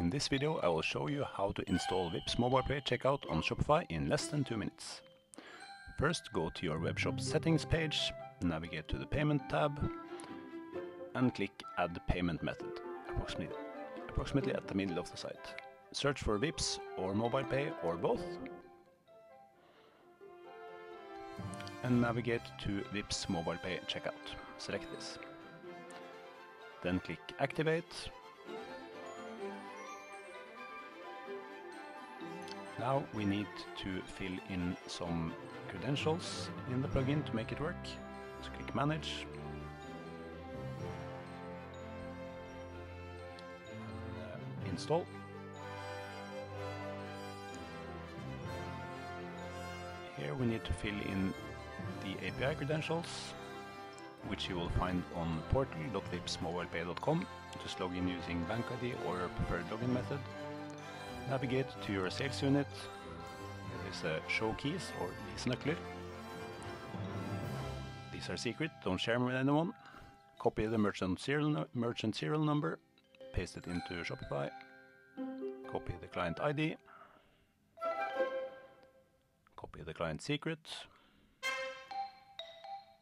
In this video I will show you how to install Vipps Mobile Pay Checkout on Shopify in less than 2 minutes. First go to your webshop settings page, navigate to the payment tab and click add payment method approximately, approximately at the middle of the site. Search for Vipps or Mobile Pay or both and navigate to Vipps Mobile Pay Checkout. Select this. Then click Activate. Now we need to fill in some credentials in the plugin to make it work. So click Manage. Uh, install. Here we need to fill in the API credentials, which you will find on portal.vippsmobilepay.com. Just log in using BankID or your preferred login method. Navigate to your sales unit. There is a show keys or leasnøkler. These are secret, don't share them with anyone. Copy the merchant serial, merchant serial number, paste it into Shopify. Copy the client ID. Copy the client secret.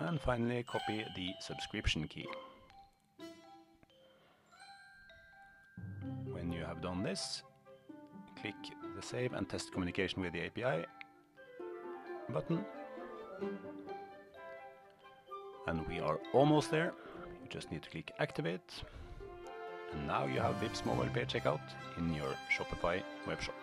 And finally copy the subscription key. When you have done this, click the Save and Test Communication with the API button. And we are almost there. You just need to click Activate. And now you have Vipps Mobile Pay Checkout in your Shopify webshop.